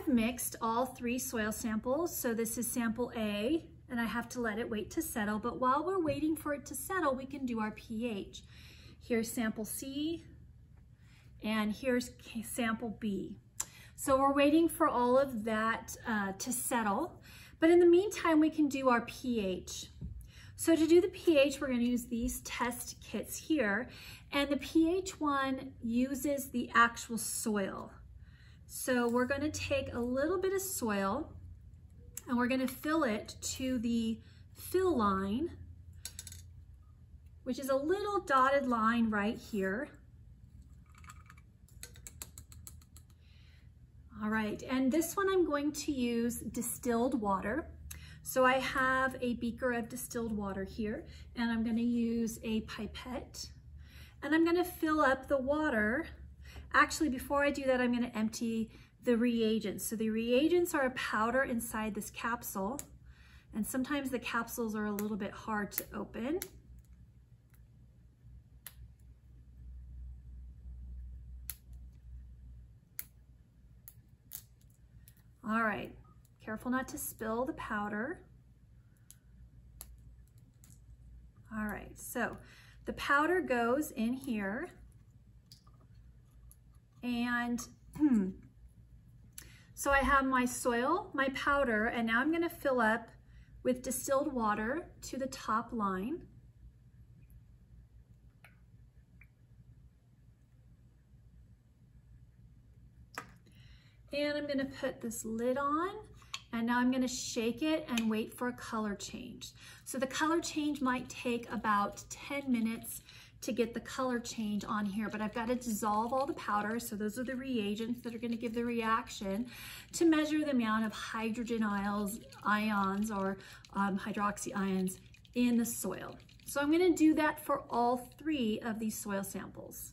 I've mixed all three soil samples. So this is sample A, and I have to let it wait to settle. But while we're waiting for it to settle, we can do our pH. Here's sample C, and here's sample B. So we're waiting for all of that uh, to settle. But in the meantime, we can do our pH. So to do the pH, we're gonna use these test kits here. And the pH one uses the actual soil. So we're gonna take a little bit of soil and we're gonna fill it to the fill line, which is a little dotted line right here. All right, and this one I'm going to use distilled water. So I have a beaker of distilled water here, and I'm gonna use a pipette, and I'm gonna fill up the water. Actually, before I do that, I'm gonna empty the reagents. So the reagents are a powder inside this capsule, and sometimes the capsules are a little bit hard to open. All right, careful not to spill the powder. All right, so the powder goes in here and so I have my soil, my powder, and now I'm gonna fill up with distilled water to the top line. And I'm gonna put this lid on and now I'm gonna shake it and wait for a color change. So the color change might take about 10 minutes to get the color change on here, but I've got to dissolve all the powder. So those are the reagents that are going to give the reaction to measure the amount of hydrogen ions, ions or um, hydroxy ions in the soil. So I'm going to do that for all three of these soil samples.